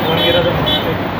phone गिरा था तो